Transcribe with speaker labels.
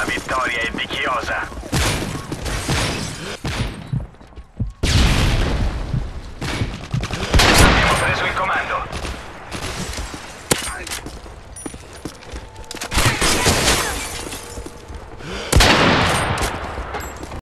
Speaker 1: La vittoria è di chi osa.